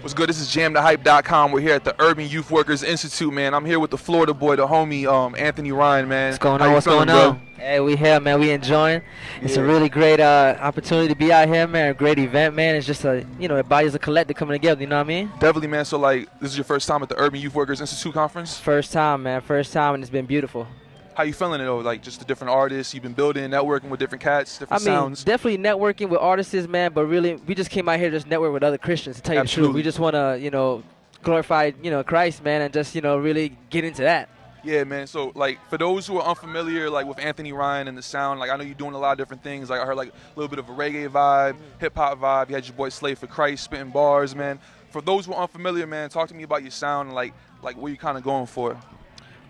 What's good? This is jamthehype.com. We're here at the Urban Youth Workers Institute, man. I'm here with the Florida boy, the homie, um, Anthony Ryan, man. What's going on? What's feeling, going bro? on? Hey, we here, man. We enjoying. It's a really great uh, opportunity to be out here, man. A great event, man. It's just a, you know, everybody is a collective coming together. You know what I mean? Definitely, man. So, like, this is your first time at the Urban Youth Workers Institute conference. First time, man. First time, and it's been beautiful. How you feeling, though? Like, just the different artists you've been building, networking with different cats, different I mean, sounds. definitely networking with artists, man. But really, we just came out here to just network with other Christians. To tell you the truth, we just want to, you know, glorify, you know, Christ, man, and just, you know, really get into that. Yeah, man. So, like, for those who are unfamiliar, like with Anthony Ryan and the sound, like I know you're doing a lot of different things. Like I heard like a little bit of a reggae vibe, hip hop vibe. You had your boy Slave for Christ spitting bars, man. For those who are unfamiliar, man, talk to me about your sound, and, like, like what you kind of going for.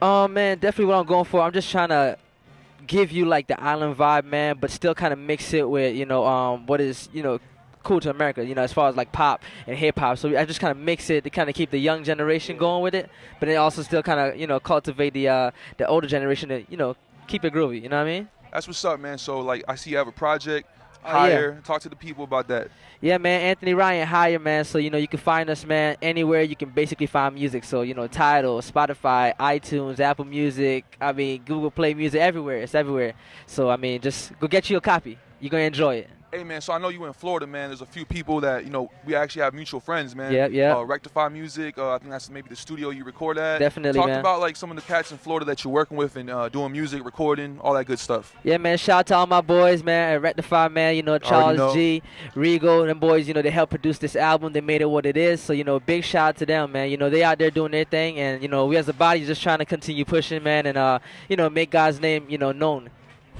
Um, man, definitely what I'm going for. I'm just trying to give you like the island vibe, man, but still kind of mix it with you know um what is you know cool to America, you know, as far as like pop and hip hop. So I just kind of mix it to kind of keep the young generation going with it, but then also still kind of you know cultivate the uh the older generation to you know keep it groovy. You know what I mean? That's what's up, man. So, like, I see you have a project. Oh, yeah. Higher. Talk to the people about that. Yeah, man, Anthony Ryan Higher, man. So, you know, you can find us, man, anywhere you can basically find music. So, you know, Tidal, Spotify, iTunes, Apple Music, I mean, Google Play Music, everywhere. It's everywhere. So, I mean, just go get you a copy. You're to enjoy it. Hey, man. So I know you in Florida, man. There's a few people that you know we actually have mutual friends, man. Yep, yep. Uh, Rectify Music. Uh, I think that's maybe the studio you record at. Definitely, Talk man. about like some of the cats in Florida that you're working with and uh, doing music, recording, all that good stuff. Yeah, man. Shout out to all my boys, man. At Rectify, man. You know, Charles know. G, Regal, them boys. You know, they helped produce this album. They made it what it is. So, you know, big shout out to them, man. You know, they out there doing their thing, and you know, we as a body just trying to continue pushing, man, and uh, you know, make God's name, you know, known.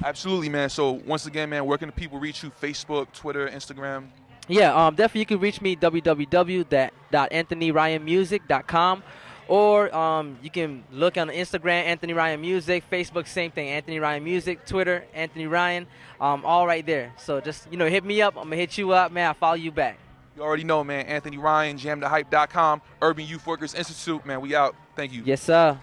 Absolutely, man. So once again, man, where can the people reach you? Facebook, Twitter, Instagram. Yeah, um, definitely you can reach me www.anthonyryanmusic.com or um, you can look on Instagram Anthony Ryan Music, Facebook same thing Anthony Ryan Music, Twitter Anthony Ryan, um, all right there. So just you know hit me up. I'm gonna hit you up, man. I'll follow you back. You already know, man. Anthony Ryan, jamthehype.com, Urban Youth Workers Institute, man. We out. Thank you. Yes, sir.